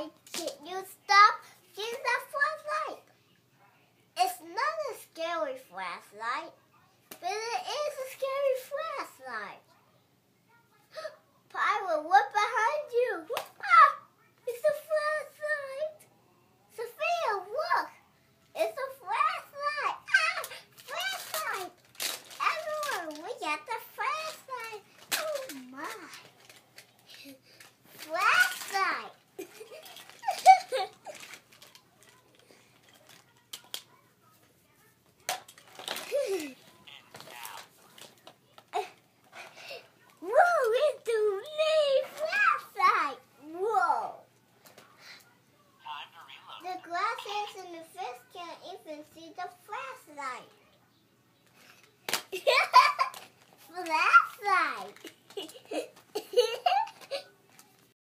Why can't you stop using that flashlight? It's not a scary flashlight, Bible says in the first Corinthians